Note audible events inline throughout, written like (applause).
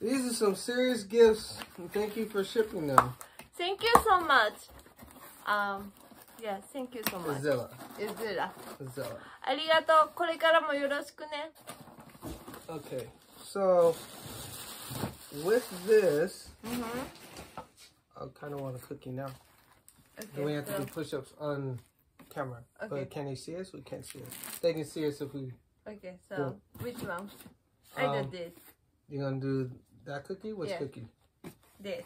These are some serious gifts. Thank you for shipping them. Thank you so much. Um, yeah, thank you so much. Zilla. うずら。 Zilla. ありがとう。これからもよろしくね。 Okay, so with this, I kind of want a cookie now. Then we have to do push-ups on camera. Okay. But can they see us? We can't see us. They can see us if we. Okay, so, which one? I Um, did this. You gonna do that cookie? Which Yeah. cookie? This.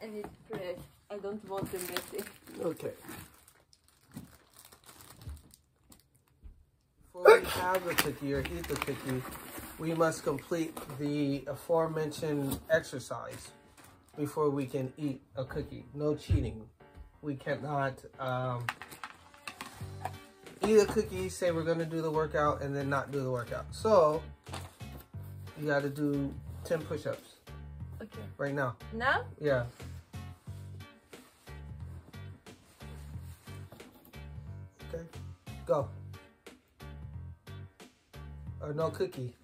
And it's fresh. I don't want to mess it. Okay. Before we (coughs) have the cookie or eat the cookie, we must complete the aforementioned exercise before we can eat a cookie. No cheating. We cannot um, eat a cookie, say we're going to do the workout, and then not do the workout. So, you got to do 10 push ups Okay. right now. Now? Yeah. Okay. Go. Or no cookie.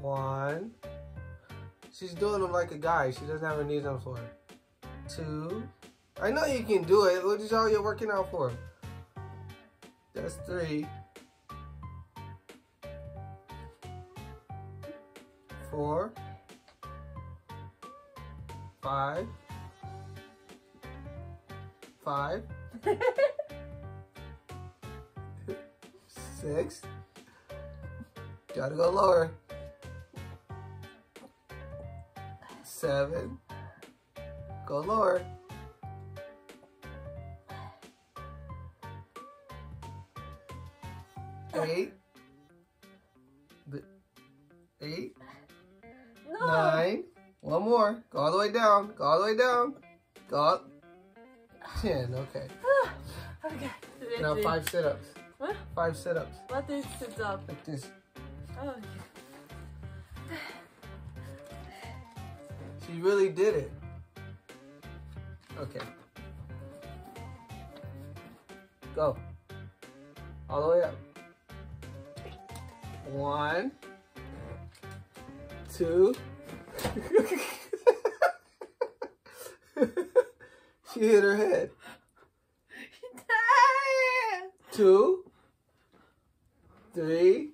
One. She's doing them like a guy. She doesn't have her knees on the floor. Two. I know you can do it. What is all you're working out for? That's three. Four five, five, six. Gotta go lower. Seven. Go lower. Eight. Nine. One more. Go all the way down. Go all the way down. Go up. Ten. Okay. (sighs) Okay. Now five sit-ups. What? Five sit-ups. What is sit up? Like this. Oh, She really did it. Okay. Go. All the way up. One. Two. (laughs) she hit her head. Two, three,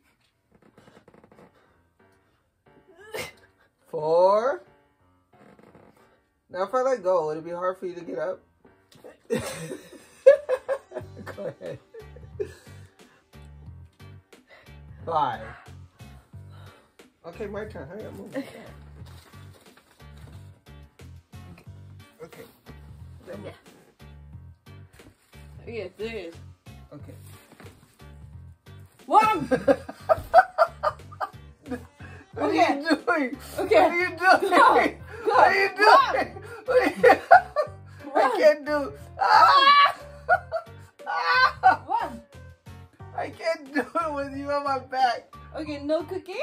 four. Now if I let go, it'll be hard for you to get up? (laughs) go ahead. Five. Okay, my turn. Hurry up, move. Okay, three. Okay. One! What (laughs) Okay. are you doing? Okay. What are you doing? Go. What are you doing? What are you... I can't do. Ah! Ah! One! I can't do it with you on my back. Okay, no cookie?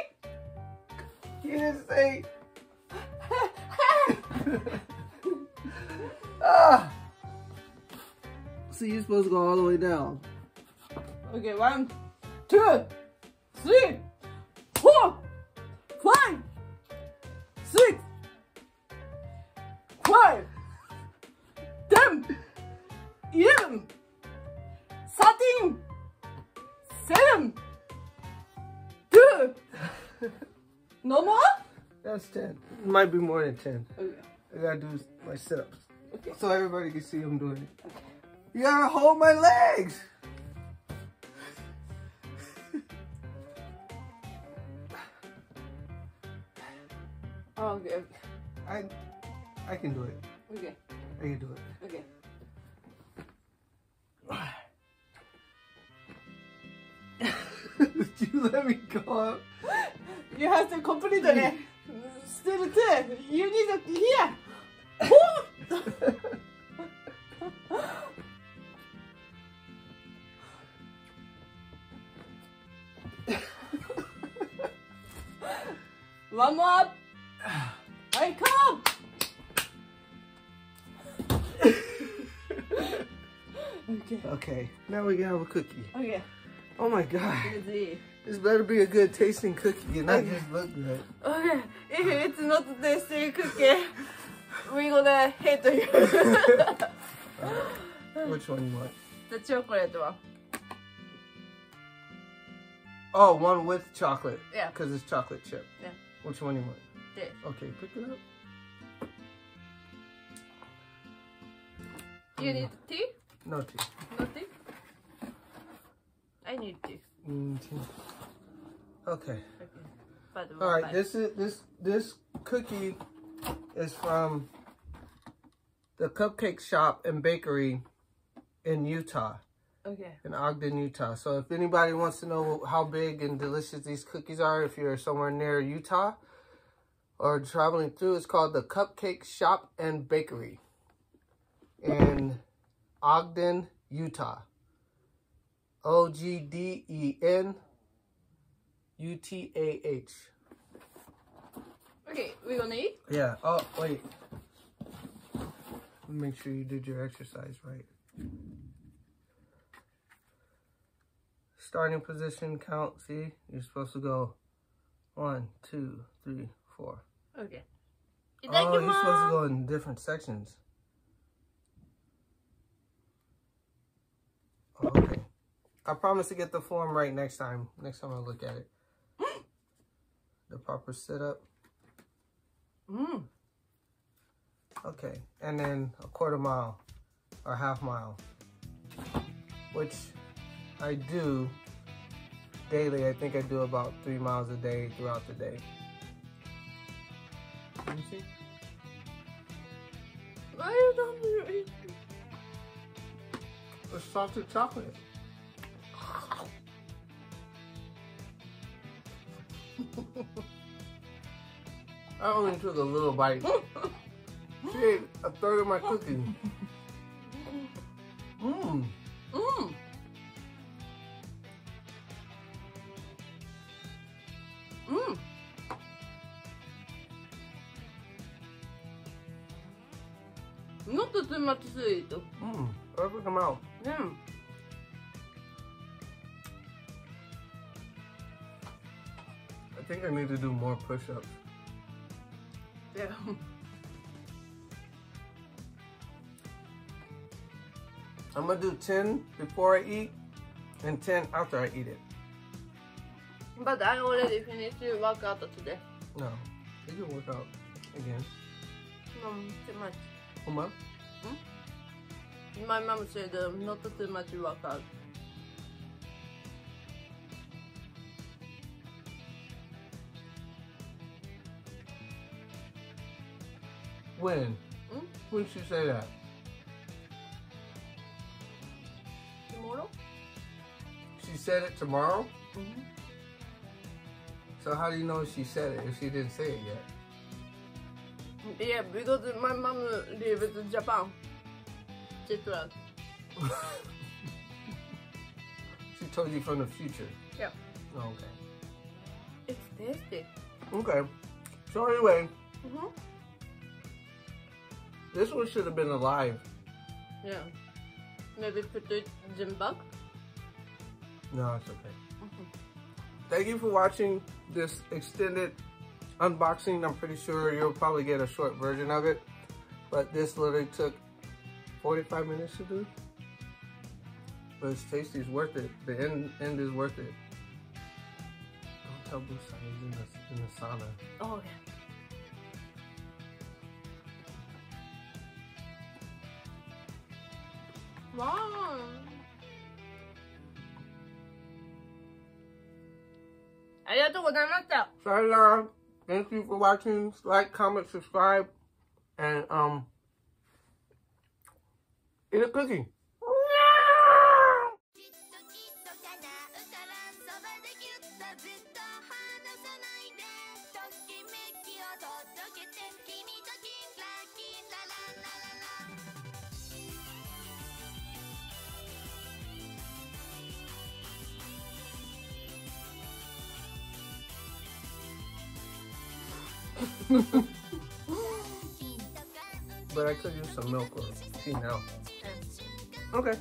You didn't say. (laughs) ah. So you're supposed to go all the way down. Okay, one, two, three, four, five, six, five, ten, eleven, thirteen, seven, two. No more? That's ten. Might be more than ten. Okay. I gotta do my sit-ups Okay. so everybody can see I'm doing it. You gotta hold my legs. Oh, okay. I, I can do it. Okay. I can do it. Okay. Did (laughs) you let me go up? You have to complete it. Still. You need to here. (laughs) One more. up. I come. okay. Okay, now we can have a cookie. Okay. Oh my god. Easy. This better be a good tasting cookie and not Okay. just look good. Okay, if it's not a tasty cookie, we're gonna hate you. (laughs) Which one you want? the chocolate one. Oh, one with chocolate. Yeah. Because it's chocolate chip. Yeah. Which one you want? This. Okay, pick it up. You need tea? No tea. No tea? I need tea. Mm, tea. Okay. Okay. But All right. This is this this cookie is from the Cupcake Shop and Bakery in Utah. Okay. in Ogden, Utah. So if anybody wants to know how big and delicious these cookies are, if you're somewhere near Utah or traveling through, it's called the Cupcake Shop and Bakery in Ogden, Utah. O G D E N U T A H. Okay, we're gonna eat? Yeah. Oh, wait. Make sure you did your exercise right. Starting position count. See, you're supposed to go one, two, three, four. Okay. Oh, you're supposed to go in different sections. Oh, okay. I promise to get the form right next time. Next time I look at it. (gasps) the proper setup. Mm. Okay, and then a quarter mile or half mile, which I do daily. I think I do about three miles a day throughout the day. Let me see. Why don't eat? It's salted chocolate. I only took a little bite. (laughs) She ate a third of my cookie. Not too much sweet. Mmm. Perfect amount. Yeah. I think I need to do more push-ups. Yeah. I'm gonna do 10 before I eat and 10 after I eat it. But I already finished the workout today. No, you can work out again. Um, too much. Come on. My mom said um, not too much workout. When? Hmm? When did she say that? Tomorrow? She said it tomorrow? Mm-hmm. So how do you know she said it if she didn't say it yet? Yeah, because my mom lives in Japan. She (laughs) told She told you from the future. Yeah. Oh, okay. It's tasty. Okay. So anyway, Mm-hmm. this one should have been alive. Yeah. Maybe put it in back. No, it's okay. Mhm. Thank you for watching this extended unboxing. I'm pretty sure you'll probably get a short version of it. But this literally took 45 minutes to do. But it's tasty, it's worth it. The end, end is worth it. Don't tell Buusan he's in the, in the sauna. Oh, okay. Wow. Arigatou Sayonara. Thank you for watching. Like, comment, subscribe, and um, eat a cookie. But I could use some milk or tea now. Okay.